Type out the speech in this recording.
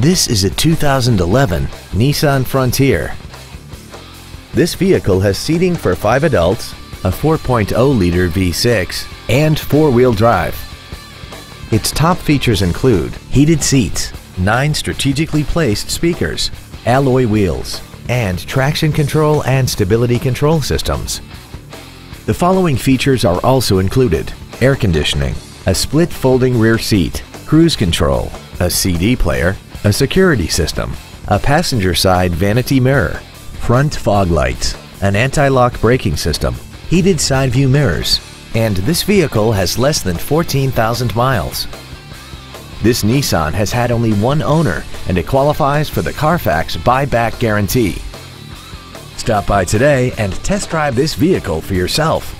This is a 2011 Nissan Frontier. This vehicle has seating for five adults, a 4.0-liter V6, and four-wheel drive. Its top features include heated seats, nine strategically placed speakers, alloy wheels, and traction control and stability control systems. The following features are also included air conditioning, a split folding rear seat, cruise control, a CD player, a security system, a passenger side vanity mirror, front fog lights, an anti-lock braking system, heated side view mirrors, and this vehicle has less than 14,000 miles. This Nissan has had only one owner and it qualifies for the Carfax buyback guarantee. Stop by today and test drive this vehicle for yourself.